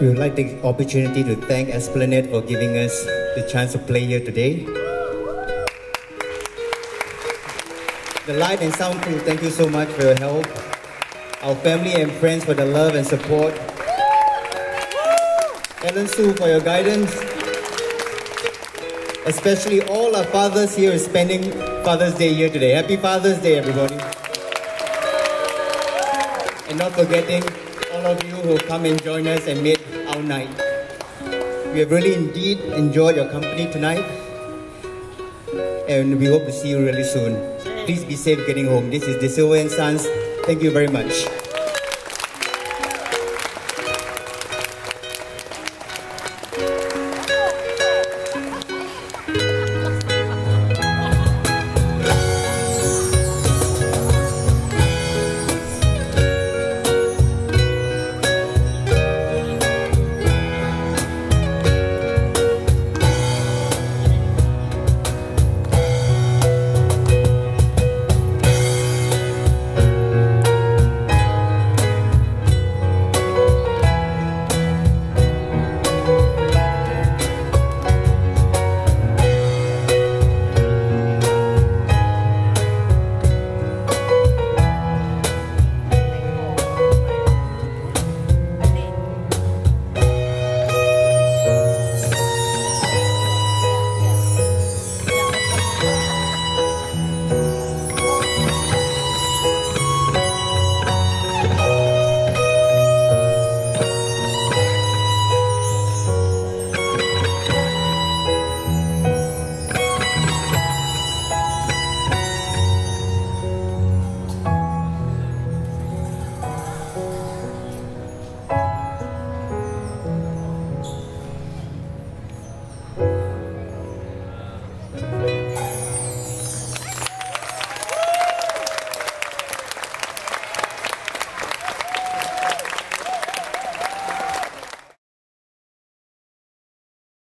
We would like the opportunity to thank Esplanade for giving us the chance to play here today. The light and sound crew, thank you so much for your help. Our family and friends for the love and support. Ellen Sue for your guidance. Especially all our fathers here spending Father's Day here today. Happy Father's Day, everybody. And not forgetting all of you who come and join us and made night. We have really indeed enjoyed your company tonight. And we hope to see you really soon. Please be safe getting home. This is De Silva and Sons. Thank you very much.